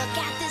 Look at this